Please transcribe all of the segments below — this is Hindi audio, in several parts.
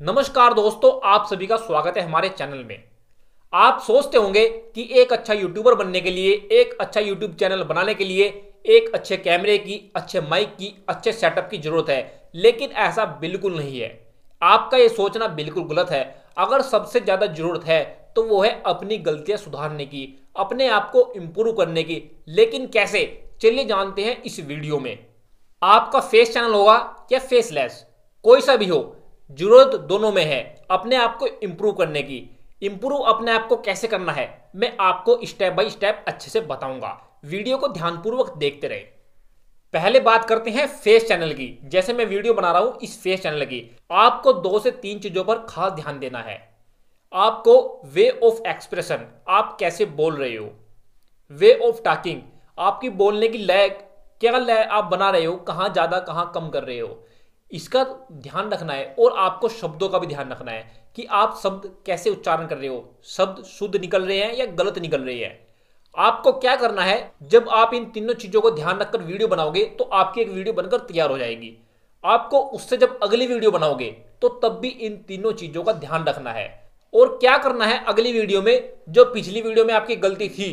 नमस्कार दोस्तों, आप सभी का स्वागत है हमारे चैनल में। आप सोचते होंगे कि एक अच्छा यूट्यूबर बनने के लिए, एक अच्छा यूट्यूब चैनल बनाने के लिए, एक अच्छे कैमरे की, अच्छे माइक की, अच्छे सेटअप की ज़रूरत है, लेकिन ऐसा बिल्कुल नहीं है। आपका ये सोचना बिल्कुल गलत है। अगर सबसे ज़्यादा ज़रूरत है तो वो है अपनी गलतियाँ सुधारने की, अपने आप को इम्प्रूव करने की। लेकिन कैसे? चलिए जानते हैं इस वीडियो में। आपका फेस चैनल होगा या फेसलेस कोई सा भी हो ज़रूरत दोनों में है, अपने आप को इम्प्रूव करने की। इम्प्रूव अपने आप को कैसे करना है, मैं आपको स्टेप बाय स्टेप अच्छे से बताऊँगा। वीडियो को ध्यानपूर्वक देखते रहे। पहले बात करते हैं फेस चैनल की। जैसे मैं वीडियो बना रहा हूँ, इस फेस चैनल की। आपको दो से तीन चीज़ों पर खास ध्यान देना है। आपको वे ऑफ़ एक्सप्रेशन आप कैसे बोल रहे हो? वे ऑफ़ टॉकिंग आपकी बोलने की लय, क्या लय आप बना रहे हो, कहाँ ज़्यादा, कहाँ कम कर रहे हो? इसका ध्यान रखना है और आपको शब्दों का भी ध्यान रखना है कि आप शब्द कैसे उच्चारण कर रहे हो। शब्द शुद्ध निकल रहे हैं या गलत निकल रहे हैं? आपको क्या करना है? जब आप इन तीनों चीज़ों को ध्यान रखकर वीडियो बनाओगे तो आपकी एक वीडियो बनकर तैयार हो जाएगी। आपको उससे जब अगली वीडियो बनाओगे तो तब भी इन तीनों चीज़ों का ध्यान रखना है। और क्या करना है अगली वीडियो में? जो पिछली वीडियो में आपकी गलती थी,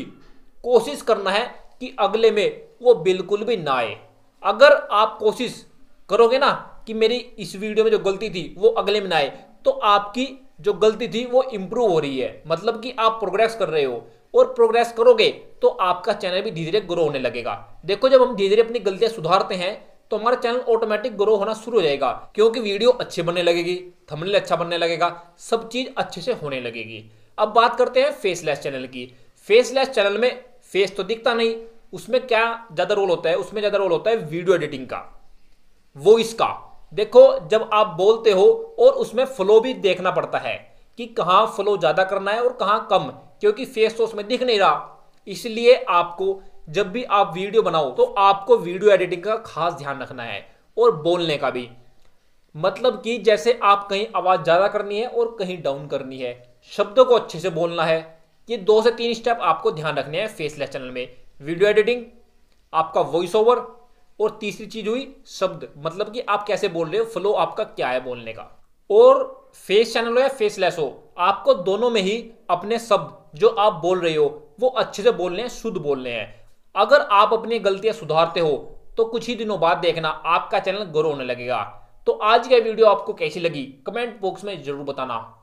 कोशिश करना है कि अगले में वो बिल्कुल भी ना आए। अगर आप कोशिश करोगे ना कि मेरी इस वीडियो में जो गलती थी, वो अगले में ना आए। तो आपकी जो गलती थी, वो इंप्रूव हो रही है। मतलब कि आप प्रोग्रेस कर रहे हो। और प्रोग्रेस करोगे तो आपका चैनल भी धीरे धीरे ग्रो होने लगेगा। देखो, जब हम धीरे धीरे अपनी गलतियाँ सुधारते हैं तो हमारा चैनल ऑटोमेटिक ग्रो होना शुरू हो जाएगा। क्योंकि वीडियो अच्छी बनने लगेगी थंबनेल अच्छा बनने लगेगा, सब चीज़ अच्छे से होने लगेगी। अब बात करते हैं फेसलेस चैनल की। फेसलेस चैनल में फेस तो दिखता नहीं। उसमें क्या ज़्यादा रोल होता है? उसमें ज़्यादा रोल होता है वीडियो एडिटिंग का। वॉइस का देखो, जब आप बोलते हो और उसमें फ्लो भी देखना पड़ता है कि कहाँ फ्लो ज़्यादा करना है और कहाँ कम, क्योंकि फेस तो उसमें दिख नहीं रहा। इसलिए आपको, जब भी आप वीडियो बनाओ तो आपको वीडियो एडिटिंग का खास ध्यान रखना है और बोलने का भी। मतलब कि जैसे आप कहीं आवाज़ ज़्यादा करनी है और कहीं डाउन करनी है, शब्दों को अच्छे से बोलना है, ये दो से तीन स्टेप आपको ध्यान रखने हैं फेसलेस चैनल में। वीडियो एडिटिंग आपका वॉइस ओवर और तीसरी चीज़ हुई शब्द। मतलब कि आप कैसे बोल रहे हो फ्लो आपका क्या है बोलने का। और फेस चैनल हो या फेसलेस हो, आपको दोनों में ही अपने शब्द जो आप बोल रहे हो, वो अच्छे से बोलने हैं, शुद्ध बोलने हैं। अगर आप अपनी गलतियाँ सुधारते हो तो कुछ ही दिनों बाद देखना, आपका चैनल ग्रो होने लगेगा। तो आज का वीडियो आपको कैसी लगी कमेंट बॉक्स में ज़रूर बताना।